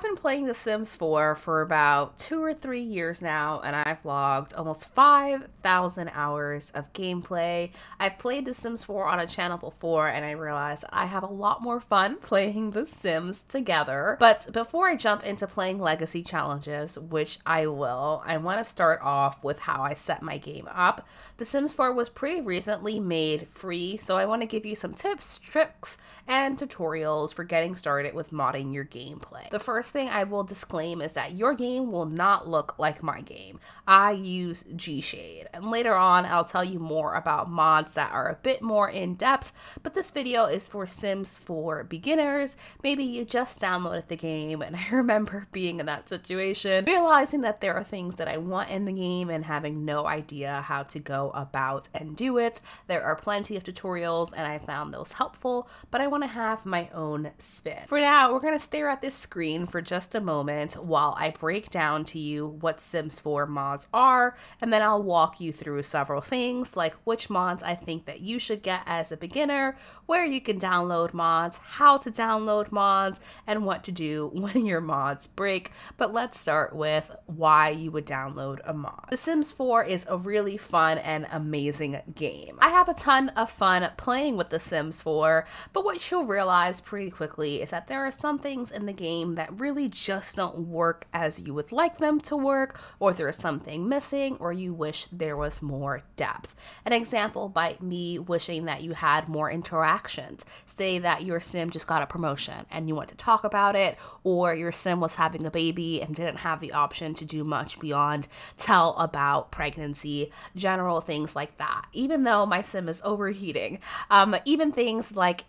I've been playing The Sims 4 for about two or three years now, and I've logged almost 5,000 hours of gameplay. I've played The Sims 4 on a channel before, and I realized I have a lot more fun playing The Sims together. But before I jump into playing Legacy challenges, which I will, I want to start off with how I set my game up. The Sims 4 was pretty recently made free, so I want to give you some tips, tricks, and tutorials for getting started with modding your gameplay. The first thing I will disclaim is that your game will not look like my game. I use Gshade, and later on I'll tell you more about mods that are a bit more in depth, but this video is for Sims 4 beginners. Maybe you just downloaded the game, and I remember being in that situation, realizing that there are things that I want in the game and having no idea how to go about and do it. There are plenty of tutorials, and I found those helpful, but I want to have my own spin. For now, we're going to stare at this screen for just a moment while I break down to you what Sims 4 mods are, and then I'll walk you through several things like which mods I think that you should get as a beginner, where you can download mods, how to download mods, and what to do when your mods break. But let's start with why you would download a mod. The Sims 4 is a really fun and amazing game. I have a ton of fun playing with The Sims 4, but what you'll realize pretty quickly is that there are some things in the game that really just don't work as you would like them to work, or there's something missing, or you wish there was more depth. An example by me wishing that you had more interactions. Say that your sim just got a promotion and you want to talk about it, or your sim was having a baby and didn't have the option to do much beyond tell about pregnancy, general things like that. Even though my sim is overheating, um, even things like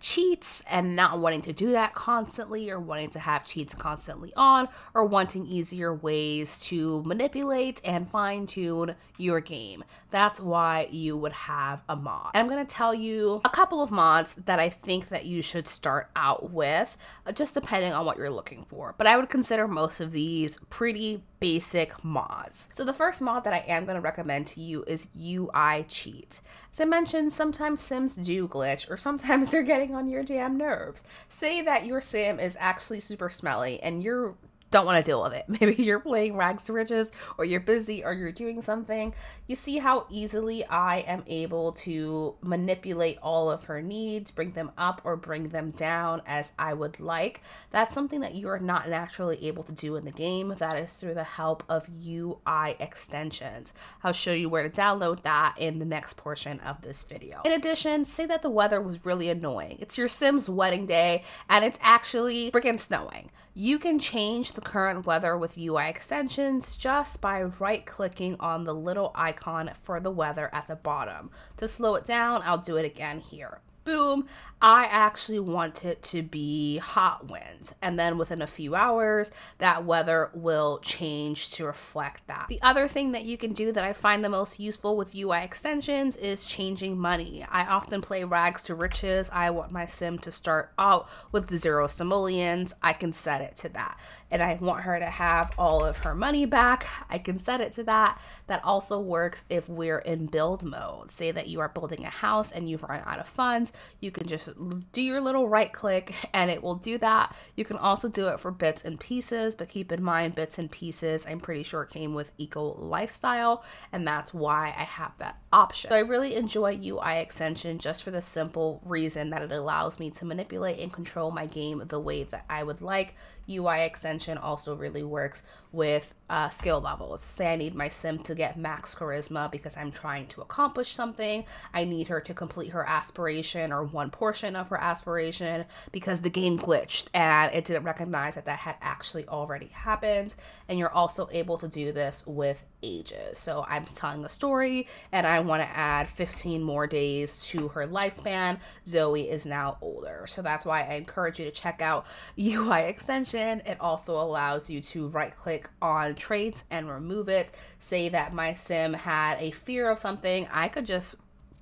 cheats and not wanting to do that constantly, or wanting to have cheats constantly on, or wanting easier ways to manipulate and fine tune your game. That's why you would have a mod. And I'm going to tell you a couple of mods that I think that you should start out with, uh, just depending on what you're looking for. But I would consider most of these pretty basic mods. So the first mod that I am going to recommend to you is UI Cheat. As I mentioned, sometimes Sims do glitch or sometimes they're getting on your damn nerves. Say that your Sim is actually super smelly and you're don't want to deal with it. Maybe you're playing rags to riches or you're busy or you're doing something. You see how easily I am able to manipulate all of her needs, bring them up or bring them down as I would like. That's something that you are not naturally able to do in the game. That is through the help of UI extensions. I'll show you where to download that in the next portion of this video. In addition, say that the weather was really annoying. It's your Sim's wedding day and it's actually freaking snowing. You can change the current weather with UI extensions just by right clicking on the little icon for the weather at the bottom. To slow it down, I'll do it again here boom, I actually want it to be hot winds. And then within a few hours, that weather will change to reflect that. The other thing that you can do that I find the most useful with UI extensions is changing money. I often play rags to riches. I want my sim to start out with zero simoleons. I can set it to that. And I want her to have all of her money back. I can set it to that. That also works if we're in build mode. Say that you are building a house and you've run out of funds you can just do your little right click and it will do that. You can also do it for bits and pieces, but keep in mind bits and pieces, I'm pretty sure came with Eco Lifestyle, and that's why I have that option. So I really enjoy UI extension just for the simple reason that it allows me to manipulate and control my game the way that I would like. UI extension also really works with uh, skill levels. Say I need my sim to get max charisma because I'm trying to accomplish something. I need her to complete her aspiration or one portion of her aspiration because the game glitched and it didn't recognize that that had actually already happened. And you're also able to do this with ages. So I'm telling a story and I want to add 15 more days to her lifespan. Zoe is now older. So that's why I encourage you to check out UI extension. It also allows you to right click click on traits and remove it. Say that my sim had a fear of something, I could just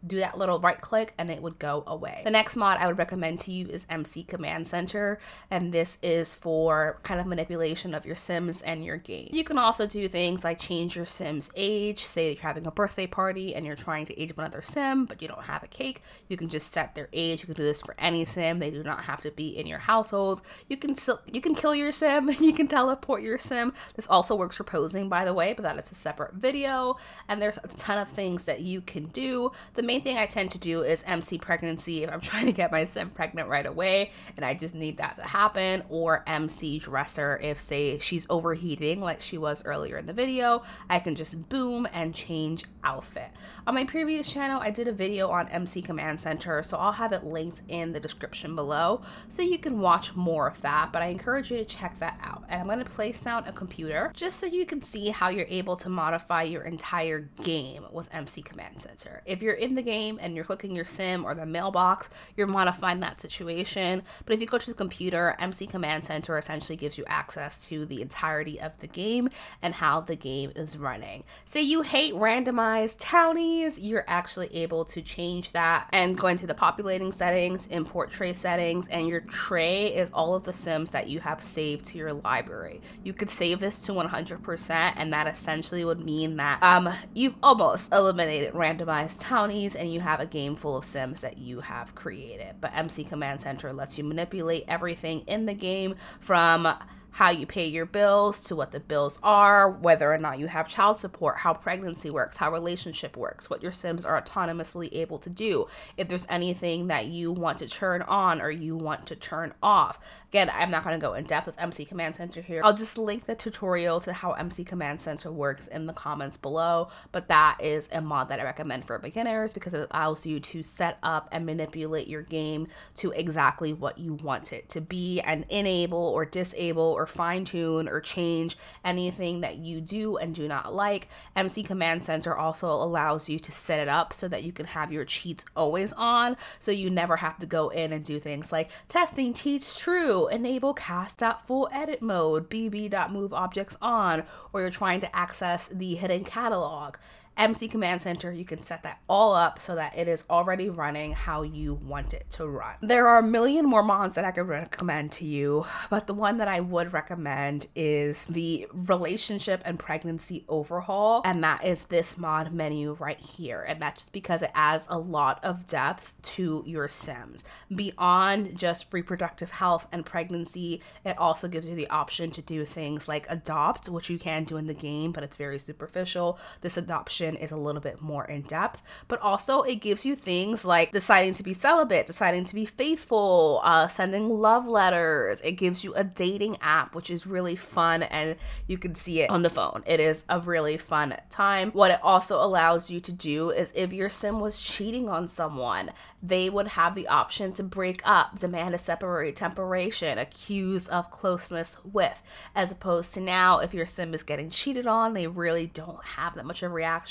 do that little right click and it would go away. The next mod I would recommend to you is MC Command Center, and this is for kind of manipulation of your Sims and your game. You can also do things like change your Sim's age, say you're having a birthday party and you're trying to age another Sim, but you don't have a cake. You can just set their age. You can do this for any Sim. They do not have to be in your household. You can still you can kill your Sim. And you can teleport your Sim. This also works for posing, by the way, but that is a separate video. And there's a ton of things that you can do. The main thing I tend to do is MC pregnancy if I'm trying to get my sim pregnant right away and I just need that to happen, or MC dresser if, say, she's overheating like she was earlier in the video. I can just boom and change outfit. On my previous channel, I did a video on MC Command Center, so I'll have it linked in the description below so you can watch more of that, but I encourage you to check that out. And I'm going to place down a computer just so you can see how you're able to modify your entire game with MC Command Center. If you're in the game and you're clicking your sim or the mailbox, you're modifying that situation. But if you go to the computer, MC Command Center essentially gives you access to the entirety of the game and how the game is running. Say you hate randomized townies, you're actually able to change that and go into the populating settings, import tray settings, and your tray is all of the sims that you have saved to your library. You could save this to 100%, and that essentially would mean that um, you've almost eliminated randomized townies and you have a game full of sims that you have created. But MC Command Center lets you manipulate everything in the game from how you pay your bills to what the bills are, whether or not you have child support, how pregnancy works, how relationship works, what your Sims are autonomously able to do, if there's anything that you want to turn on or you want to turn off. Again, I'm not going to go in depth with MC Command Center here. I'll just link the tutorial to how MC Command Center works in the comments below, but that is a mod that I recommend for beginners because it allows you to set up and manipulate your game to exactly what you want it to be and enable or disable or fine tune or change anything that you do and do not like. MC Command Center also allows you to set it up so that you can have your cheats always on so you never have to go in and do things like testing cheats true, enable cast.full edit mode, bb.move objects on, or you're trying to access the hidden catalog. MC Command Center, you can set that all up so that it is already running how you want it to run. There are a million more mods that I could recommend to you, but the one that I would recommend is the relationship and pregnancy overhaul, and that is this mod menu right here. And that's just because it adds a lot of depth to your Sims. Beyond just reproductive health and pregnancy, it also gives you the option to do things like adopt, which you can do in the game, but it's very superficial. This adoption is a little bit more in depth, but also it gives you things like deciding to be celibate, deciding to be faithful, uh, sending love letters. It gives you a dating app, which is really fun, and you can see it on the phone. It is a really fun time. What it also allows you to do is if your sim was cheating on someone, they would have the option to break up, demand a separate temporation, accuse of closeness with, as opposed to now, if your sim is getting cheated on, they really don't have that much of a reaction.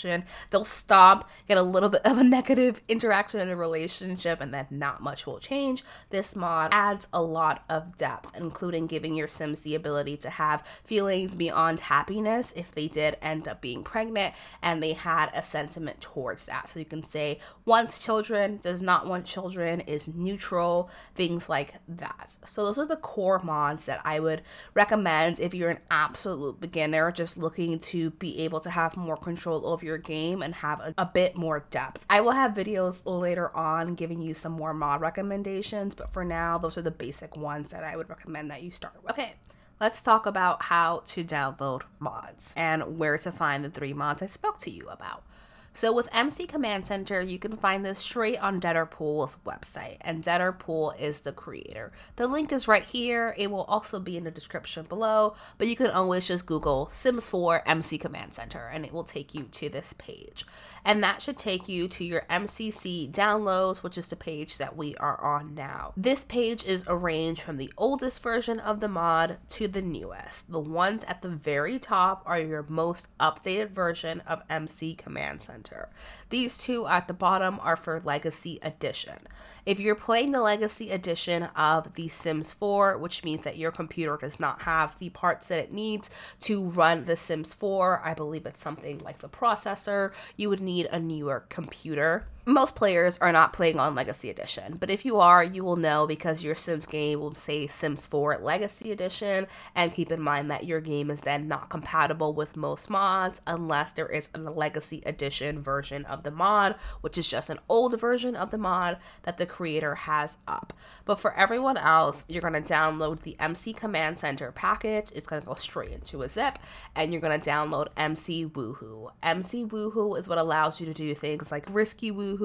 They'll stop, get a little bit of a negative interaction in a relationship, and then not much will change. This mod adds a lot of depth, including giving your sims the ability to have feelings beyond happiness if they did end up being pregnant and they had a sentiment towards that. So you can say, wants children, does not want children, is neutral, things like that. So those are the core mods that I would recommend if you're an absolute beginner just looking to be able to have more control over your game and have a, a bit more depth. I will have videos later on giving you some more mod recommendations, but for now, those are the basic ones that I would recommend that you start with. Okay let's talk about how to download mods and where to find the three mods I spoke to you about. So with MC Command Center, you can find this straight on Deaderpool's website, and Deaderpool is the creator. The link is right here. It will also be in the description below, but you can always just Google Sims 4 MC Command Center, and it will take you to this page. And that should take you to your MCC downloads, which is the page that we are on now. This page is arranged from the oldest version of the mod to the newest. The ones at the very top are your most updated version of MC Command Center. These two at the bottom are for Legacy Edition. If you're playing the Legacy Edition of The Sims 4, which means that your computer does not have the parts that it needs to run The Sims 4, I believe it's something like the processor, you would need a newer computer Most players are not playing on Legacy Edition, but if you are, you will know because your Sims game will say Sims 4 Legacy Edition, and keep in mind that your game is then not compatible with most mods unless there is a Legacy Edition version of the mod, which is just an old version of the mod that the creator has up. But for everyone else, you're going to download the MC Command Center package. It's going to go straight into a zip, and you're going to download MC Woohoo. MC Woohoo is what allows you to do things like risky woohoo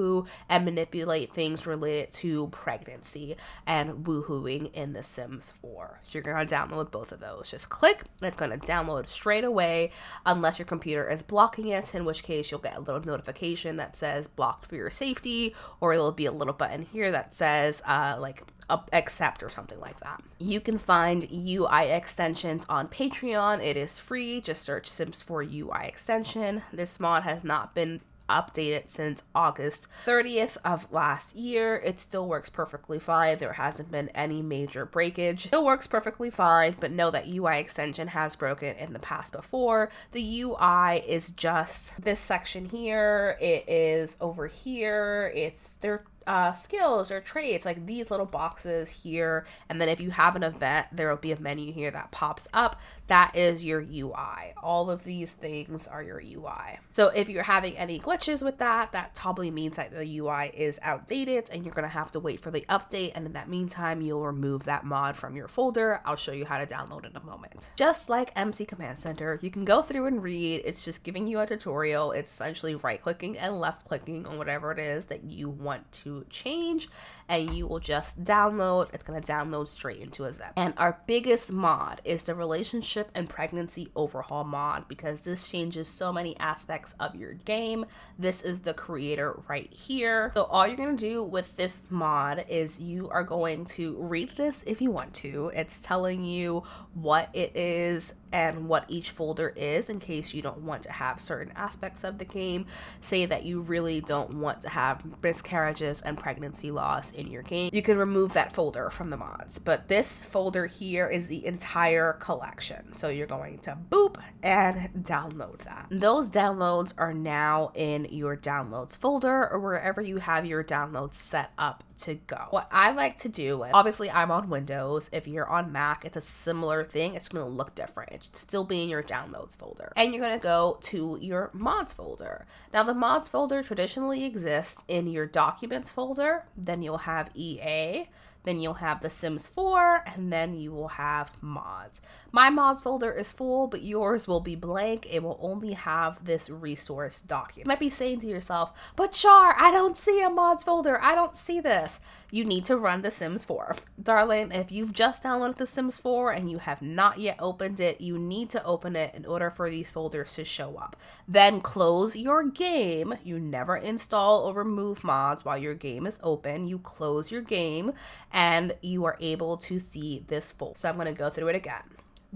and manipulate things related to pregnancy and woohooing in The Sims 4. So you're going to download both of those. Just click, and it's going to download straight away, unless your computer is blocking it, in which case you'll get a little notification that says blocked for your safety, or it'll be a little button here that says uh, like accept or something like that. You can find UI extensions on Patreon. It is free. Just search Sims 4 UI extension. This mod has not been updated since August 30th of last year. It still works perfectly fine. There hasn't been any major breakage. It works perfectly fine, but know that UI extension has broken in the past before. The UI is just this section here. It is over here. It's there uh, skills or traits, like these little boxes here. And then if you have an event, there will be a menu here that pops up. That is your UI. All of these things are your UI. So if you're having any glitches with that, that probably means that the UI is outdated and you're going to have to wait for the update. And in that meantime, you'll remove that mod from your folder. I'll show you how to download in a moment. Just like MC Command Center, you can go through and read. It's just giving you a tutorial. It's essentially right clicking and left clicking on whatever it is that you want to change and you will just download. It's going to download straight into a zip. And our biggest mod is the relationship and pregnancy overhaul mod because this changes so many aspects of your game. This is the creator right here. So all you're going to do with this mod is you are going to read this if you want to. It's telling you what it is and what each folder is in case you don't want to have certain aspects of the game. Say that you really don't want to have miscarriages and pregnancy loss in your game. You can remove that folder from the mods, but this folder here is the entire collection. So you're going to boop and download that. Those downloads are now in your downloads folder or wherever you have your downloads set up to go. What I like to do, obviously I'm on Windows. If you're on Mac, it's a similar thing. It's going to look different. It's still be in your downloads folder. And you're going to go to your mods folder. Now the mods folder traditionally exists in your documents folder. Then you'll have EA then you'll have The Sims 4, and then you will have mods. My mods folder is full, but yours will be blank. It will only have this resource document. You might be saying to yourself, but Shar, I don't see a mods folder. I don't see this. You need to run The Sims 4. Darling, if you've just downloaded The Sims 4 and you have not yet opened it, you need to open it in order for these folders to show up. Then close your game. You never install or remove mods while your game is open. You close your game and you are able to see this folder. So I'm going to go through it again.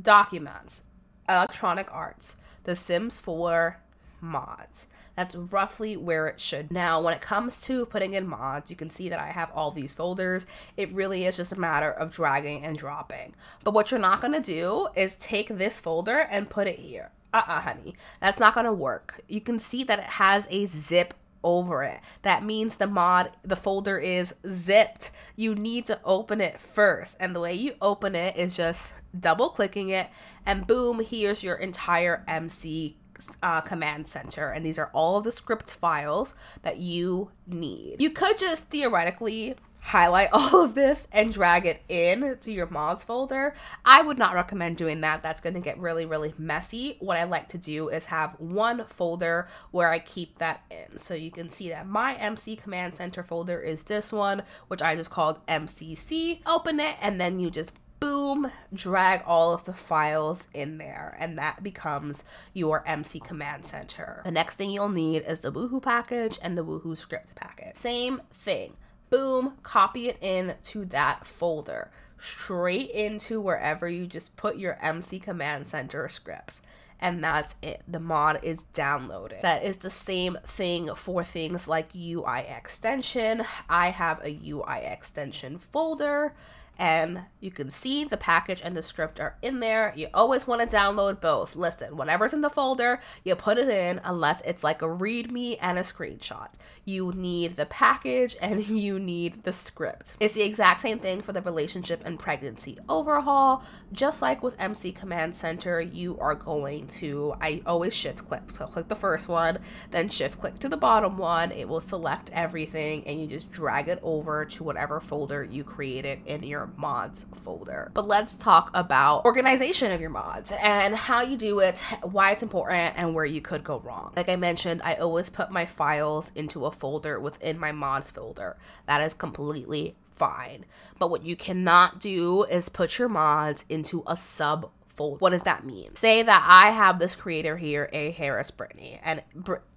Documents, electronic arts, The Sims 4 mods. That's roughly where it should. Now, when it comes to putting in mods, you can see that I have all these folders. It really is just a matter of dragging and dropping. But what you're not going to do is take this folder and put it here. Uh-uh, honey. That's not going to work. You can see that it has a zip over it. That means the mod, the folder is zipped. You need to open it first. And the way you open it is just double clicking it and boom, here's your entire MC uh, command center. And these are all of the script files that you need. You could just theoretically highlight all of this and drag it in to your mods folder. I would not recommend doing that. That's going to get really, really messy. What I like to do is have one folder where I keep that in. So you can see that my MC Command Center folder is this one, which I just called MCC. Open it and then you just boom, drag all of the files in there, and that becomes your MC Command Center. The next thing you'll need is the Woohoo package and the Woohoo script package. Same thing boom, copy it in to that folder, straight into wherever you just put your MC Command Center scripts. And that's it. The mod is downloaded. That is the same thing for things like UI extension. I have a UI extension folder and you can see the package and the script are in there. You always want to download both. Listen, whatever's in the folder, you put it in unless it's like a README and a screenshot. You need the package and you need the script. It's the exact same thing for the relationship and pregnancy overhaul. Just like with MC Command Center, you are going to, I always shift click. So click the first one, then shift click to the bottom one. It will select everything and you just drag it over to whatever folder you created in your mods folder. But let's talk about organization of your mods and how you do it, why it's important, and where you could go wrong. Like I mentioned, I always put my files into a folder within my mods folder. That is completely fine. But what you cannot do is put your mods into a sub what does that mean? Say that I have this creator here, A. Harris Brittany, and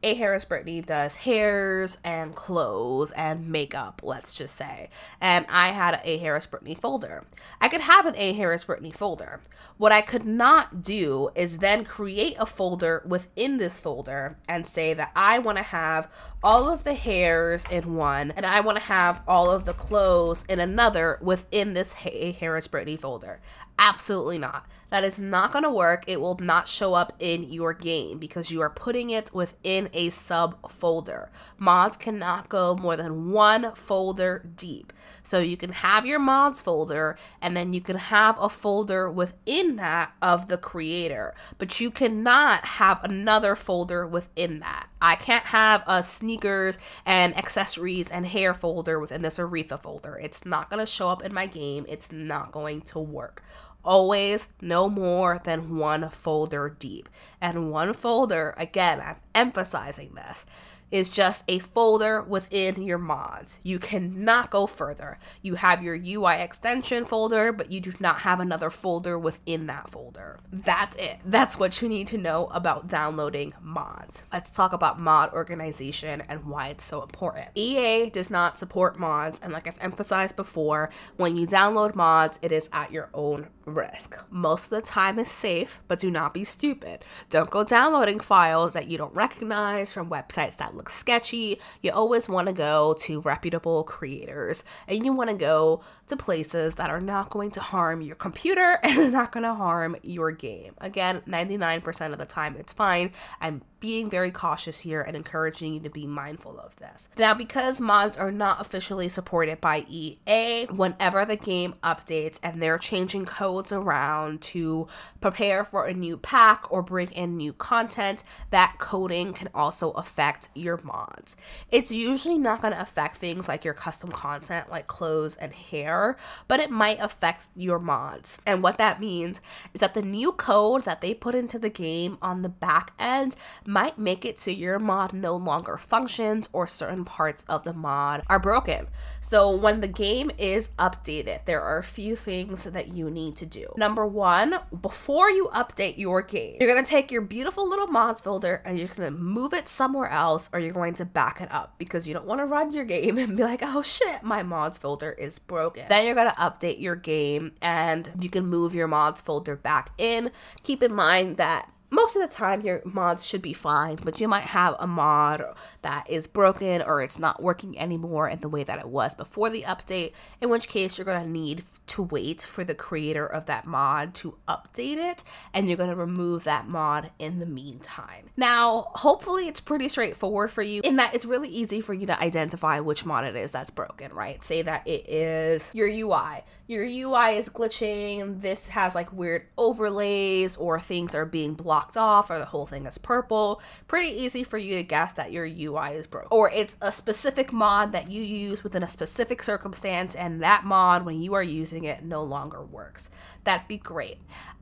A. Harris Brittany does hairs and clothes and makeup, let's just say. And I had A. Harris Brittany folder. I could have an A. Harris Brittany folder. What I could not do is then create a folder within this folder and say that I want to have all of the hairs in one and I want to have all of the clothes in another within this A. Harris Brittany folder. Absolutely not. That is not going to work. It will not show up in your game because you are putting it within a subfolder. Mods cannot go more than one folder deep. So you can have your mods folder and then you can have a folder within that of the creator, but you cannot have another folder within that. I can't have a sneakers and accessories and hair folder within this Aretha folder. It's not going to show up in my game. It's not going to work always no more than one folder deep. And one folder, again, I'm emphasizing this, is just a folder within your mods. You cannot go further. You have your UI extension folder, but you do not have another folder within that folder. That's it. That's what you need to know about downloading mods. Let's talk about mod organization and why it's so important. EA does not support mods, and like I've emphasized before, when you download mods, it is at your own risk. Most of the time is safe, but do not be stupid. Don't go downloading files that you don't recognize from websites that look sketchy. You always want to go to reputable creators and you want to go to places that are not going to harm your computer and not going to harm your game. Again, 99% of the time it's fine. I'm being very cautious here and encouraging you to be mindful of this. Now, because mods are not officially supported by EA, whenever the game updates and they're changing codes around to prepare for a new pack or bring in new content, that coding can also affect your mods. It's usually not going to affect things like your custom content, like clothes and hair, but it might affect your mods. And what that means is that the new code that they put into the game on the back end might make it so your mod no longer functions or certain parts of the mod are broken. So when the game is updated, there are a few things that you need to do. Number one, before you update your game, you're gonna take your beautiful little mods folder and you're gonna move it somewhere else or you're going to back it up because you don't wanna run your game and be like, oh shit, my mods folder is broken. Then you're gonna update your game and you can move your mods folder back in. Keep in mind that most of the time your mods should be fine, but you might have a mod that is broken or it's not working anymore in the way that it was before the update, in which case you're going to need to wait for the creator of that mod to update it and you're going to remove that mod in the meantime. Now, hopefully it's pretty straightforward for you in that it's really easy for you to identify which mod it is that's broken, right? Say that it is your UI your UI is glitching, this has like weird overlays, or things are being blocked off, or the whole thing is purple. Pretty easy for you to guess that your UI is broken. Or it's a specific mod that you use within a specific circumstance, and that mod, when you are using it, no longer works. That'd be great.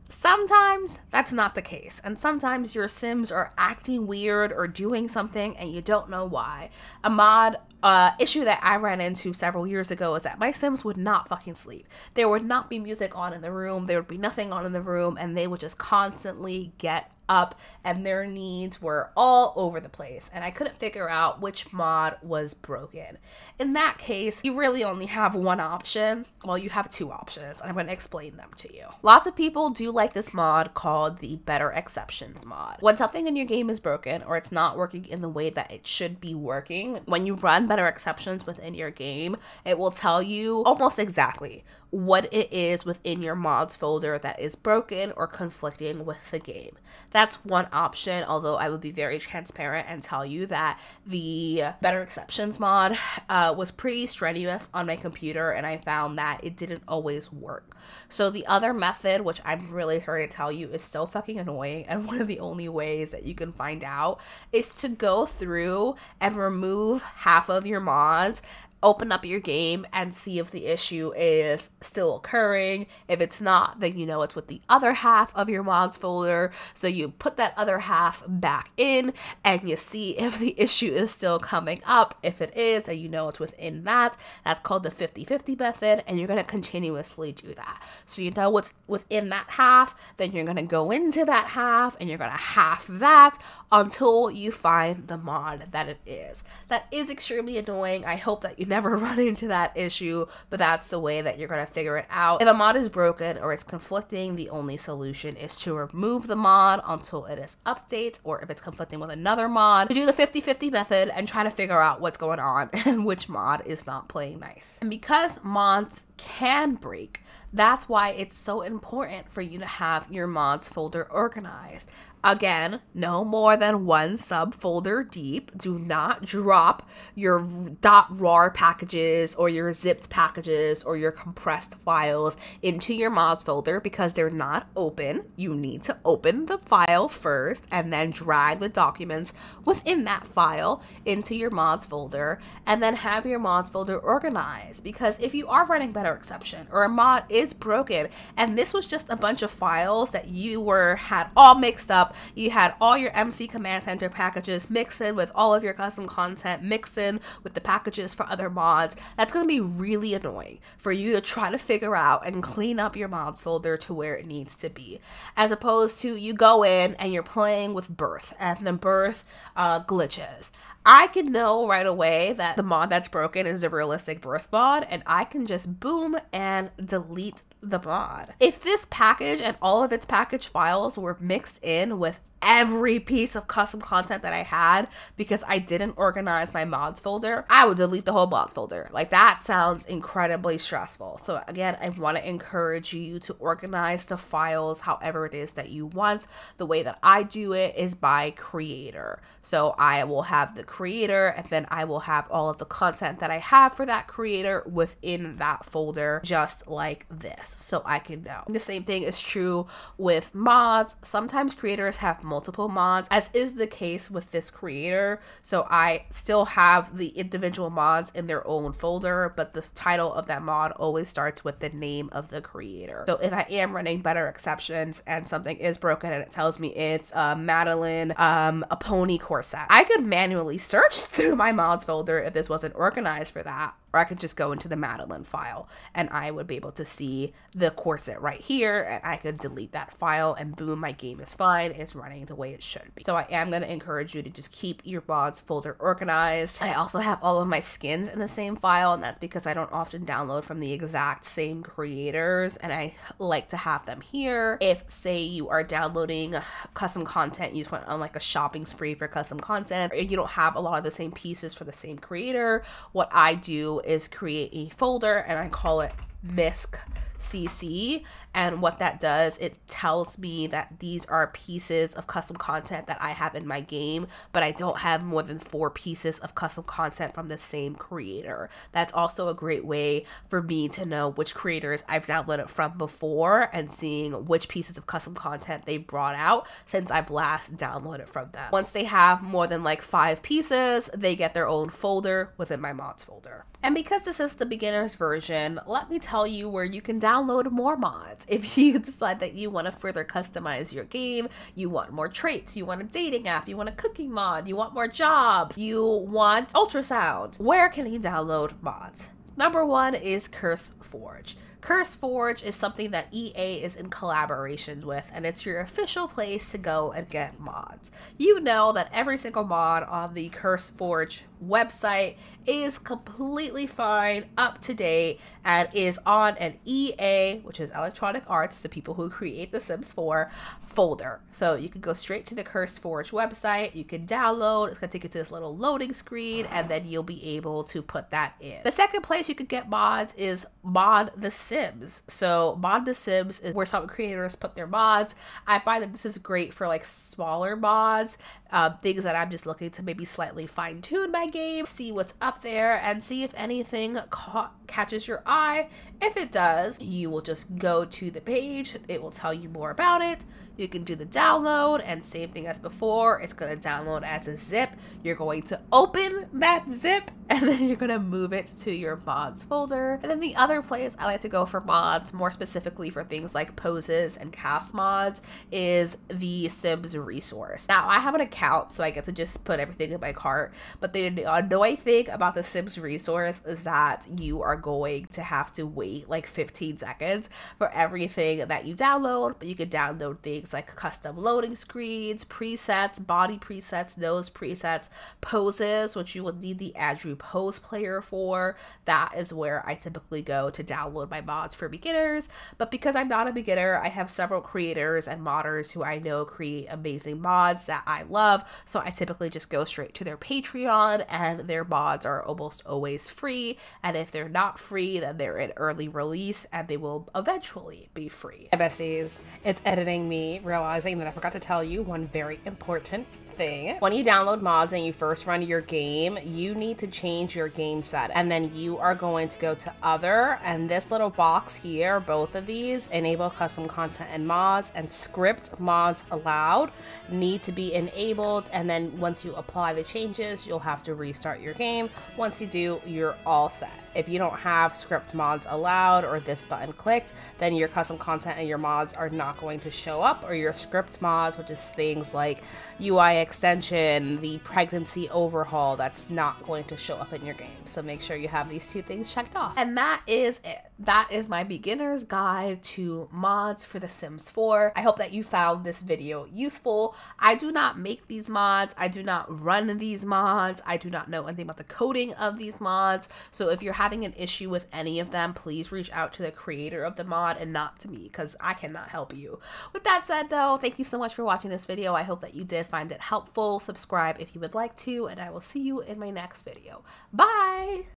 Sometimes that's not the case, and sometimes your Sims are acting weird or doing something and you don't know why. A mod uh, issue that I ran into several years ago is that my Sims would not fucking sleep. There would not be music on in the room, there would be nothing on in the room, and they would just constantly get up and their needs were all over the place and I couldn't figure out which mod was broken. In that case, you really only have one option. Well, you have two options and I'm going to explain them to you. Lots of people do like this mod called the Better Exceptions mod. When something in your game is broken or it's not working in the way that it should be working, when you run better exceptions within your game, it will tell you almost exactly what it is within your mods folder that is broken or conflicting with the game. That's one option, although I would be very transparent and tell you that the Better Exceptions mod uh, was pretty strenuous on my computer and I found that it didn't always work. So the other method, which I'm really here to tell you is so fucking annoying and one of the only ways that you can find out is to go through and remove half of your mods open up your game and see if the issue is still occurring. If it's not, then you know it's with the other half of your mods folder. So you put that other half back in and you see if the issue is still coming up. If it is, and you know it's within that, that's called the 50 50 method. And you're going to continuously do that. So you know what's within that half, then you're going to go into that half and you're going to half that until you find the mod that it is. That is extremely annoying. I hope that you never run into that issue, but that's the way that you're going to figure it out. If a mod is broken or it's conflicting, the only solution is to remove the mod until it is updates, or if it's conflicting with another mod, to do the 50 50 method and try to figure out what's going on and which mod is not playing nice. And because mods can break, that's why it's so important for you to have your mods folder organized. Again, no more than one subfolder deep. Do not drop your .rar packages or your zipped packages or your compressed files into your mods folder because they're not open. You need to open the file first and then drag the documents within that file into your mods folder and then have your mods folder organized because if you are running better exception or a mod is broken and this was just a bunch of files that you were had all mixed up you had all your MC Command Center packages mixed in with all of your custom content, mixed in with the packages for other mods. That's going to be really annoying for you to try to figure out and clean up your mods folder to where it needs to be. As opposed to you go in and you're playing with birth and the birth uh, glitches. I can know right away that the mod that's broken is a realistic birth mod, and I can just boom and delete the mod. If this package and all of its package files were mixed in with every piece of custom content that I had because I didn't organize my mods folder, I would delete the whole mods folder. Like that sounds incredibly stressful. So again, I want to encourage you to organize the files however it is that you want. The way that I do it is by creator. So I will have the creator and then I will have all of the content that I have for that creator within that folder just like this so I can know. The same thing is true with mods. Sometimes creators have multiple mods, as is the case with this creator. So I still have the individual mods in their own folder, but the title of that mod always starts with the name of the creator. So if I am running better exceptions and something is broken and it tells me it's uh, Madeline, um, a pony corset, I could manually search through my mods folder if this wasn't organized for that or I could just go into the Madeline file and I would be able to see the corset right here and I could delete that file and boom, my game is fine. It's running the way it should be. So I am going to encourage you to just keep your mods folder organized. I also have all of my skins in the same file and that's because I don't often download from the exact same creators and I like to have them here. If say you are downloading custom content, you just went on um, like a shopping spree for custom content, or you don't have a lot of the same pieces for the same creator, what I do is create a folder and I call it MISC CC. And what that does, it tells me that these are pieces of custom content that I have in my game, but I don't have more than four pieces of custom content from the same creator. That's also a great way for me to know which creators I've downloaded from before and seeing which pieces of custom content they brought out since I've last downloaded from them. Once they have more than like five pieces, they get their own folder within my mods folder. And because this is the beginner's version, let me tell you where you can download more mods. If you decide that you want to further customize your game, you want more traits, you want a dating app, you want a cooking mod, you want more jobs, you want ultrasound, where can you download mods? Number one is Curse Forge. Curse Forge is something that EA is in collaboration with, and it's your official place to go and get mods. You know that every single mod on the CurseForge website is completely fine, up to date, and is on an EA, which is Electronic Arts, the people who create The Sims 4, folder. So you can go straight to the CurseForge website, you can download, it's gonna take you to this little loading screen, and then you'll be able to put that in. The second place you could get mods is Mod The Sims. So Mod The Sims is where some creators put their mods. I find that this is great for like smaller mods, uh, things that I'm just looking to maybe slightly fine tune my game, see what's up there, and see if anything ca- catches your eye. If it does, you will just go to the page, it will tell you more about it. You can do the download, and same thing as before, it's going to download as a zip. You're going to open that zip, and then you're going to move it to your mods folder. And then the other place I like to go for mods, more specifically for things like poses and cast mods, is the Sims resource. Now, I have an account, so I get to just put everything in my cart, but the annoying thing about the Sims resource is that you are going to have to wait like 15 seconds for everything that you download, but you can download things like custom loading screens, presets, body presets, nose presets, poses, which you will need the Andrew Pose player for. That is where I typically go to download my mods for beginners. But because I'm not a beginner, I have several creators and modders who I know create amazing mods that I love. So I typically just go straight to their Patreon, and their mods are almost always free. And if they're not free, then they're in early release and they will eventually be free. Hey, besties, it's editing me realizing that I forgot to tell you one very important thing. When you download mods and you first run your game, you need to change your game set and then you are going to go to other and this little box here, both of these, enable custom content and mods and script mods allowed need to be enabled and then once you apply the changes, you'll have to restart your game. Once you do, you're all set. If you don't have script mods allowed or this button clicked, then your custom content and your mods are not going to show up or your script mods, which is things like UI extension, the pregnancy overhaul, that's not going to show up in your game. So make sure you have these two things checked off. And that is it. That is my beginner's guide to mods for The Sims 4. I hope that you found this video useful. I do not make these mods. I do not run these mods. I do not know anything about the coding of these mods. So if you're having an issue with any of them, please reach out to the creator of the mod and not to me because I cannot help you. With that said though, thank you so much for watching this video. I hope that you did find it helpful. Subscribe if you would like to, and I will see you in my next video. Bye!